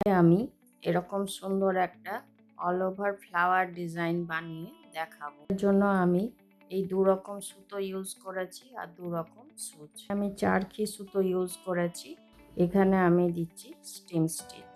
আমি এরকম সুন্দর একটা অল ওভার ফ্লাওয়ার ডিজাইন বানিয়ে দেখাবো। এর জন্য আমি এই দু রকম সুতো ইউজ করেছি আর দু রকম সুচ। আমি চারখি সুতো ইউজ করেছি। এখানে আমি দিচ্ছি স্টিম স্টিচ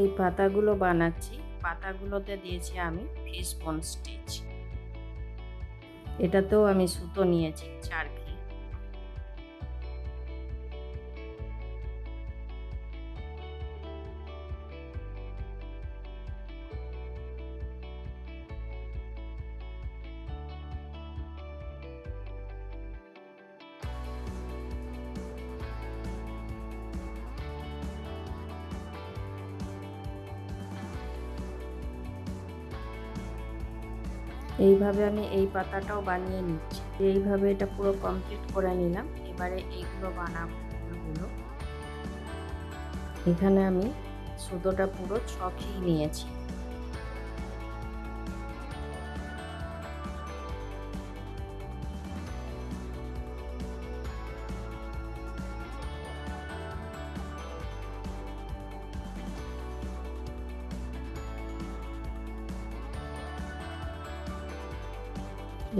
এই পাতাগুলো বানাচ্ছি। পাতাগুলোতে দিয়েছি আমি ফিস বোন স্টিচ। এটাতেও আমি সুতো নিয়েছি চারখি এইভাবে আমি এই পাতাটাও বানিয়ে নিচ্ছি। এইভাবে এটা পুরো কমপ্লিট করে নিলাম। এবারে এইগুলো বানাবো এগুলো। এখানে আমি সুতোটা পুরো ছকিয়ে নিয়েছি।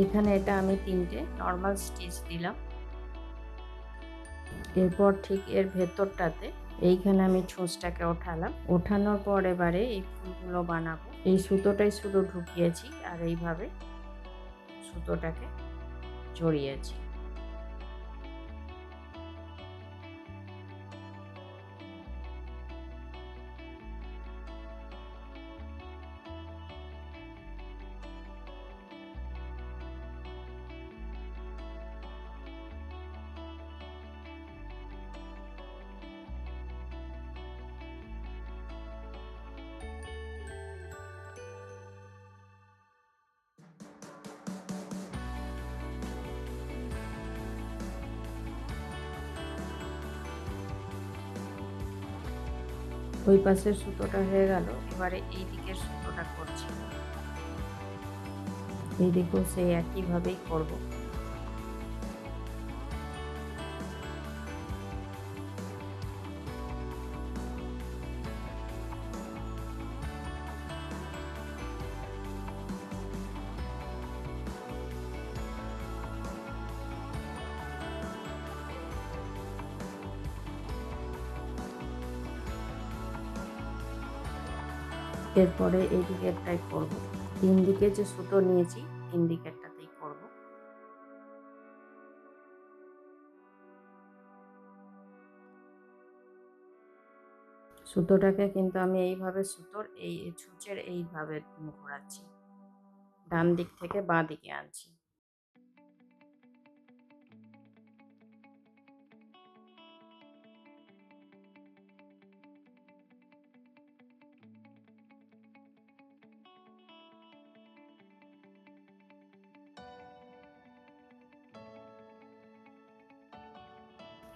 এখানে এটা আমি তিনটে নর্মাল স্টিচ দিলাম। এরপর ঠিক এর ভেতরটাতে এইখানে আমি ছুঁচটাকে ওঠালাম। ওঠানোর পর এবারে এই ফুলগুলো বানাবো। এই সুতোটাই শুধু ঢুকিয়েছি আর এইভাবে সুতোটাকে জড়িয়েছি। ওই পাশের সুতোটা হয়ে গেল, এবারে এই দিকের সুতোটা করছি। এই দেখো সেই একইভাবেই করব। এরপরে এই দিকেরটাই করব। তিন দিকে যে সুতো নিয়েছি, তিন দিকেরটাতেই করব। সুতোটাকে কিন্তু আমি এইভাবে সুতোর এই ছুঁচের এইভাবে ঘোরাচ্ছি। ডান দিক থেকে বাঁ দিকে আনছি।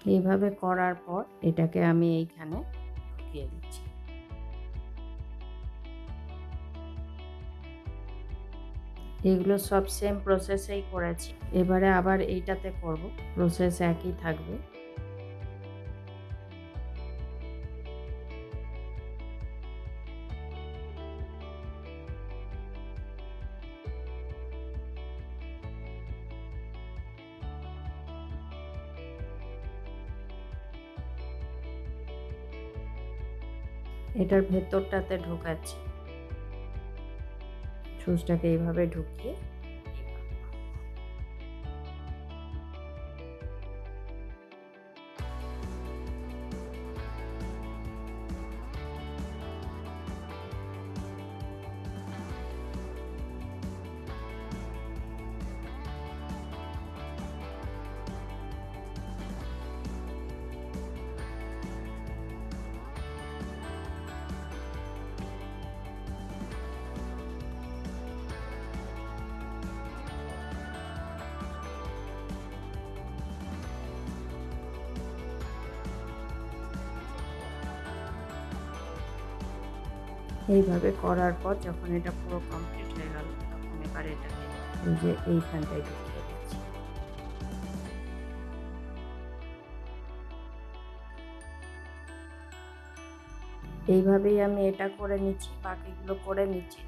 এইভাবে করার পর এটাকে আমি এইখানে ঢুকিয়ে দিচ্ছি। এগুলো সব সেম প্রসেসেই করেছি। এবারে আবার এইটাতে করব। প্রসেস একই থাকবে। এটার ভেতরটাতে ঢোকাচ্ছি। সুচটাকে এইভাবে ঢুকিয়ে এইভাবে করার পর যখন এটা পুরো কমপ্লিট হয়ে গেল, তখন এবার এটাকে এই যে এইখানটায় ঢুকিয়ে দিচ্ছি। এইভাবেই আমি এটা করে নিচ্ছি, বাকিগুলো করে নিচ্ছি